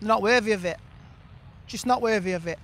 Not worthy of it. Just not worthy of it.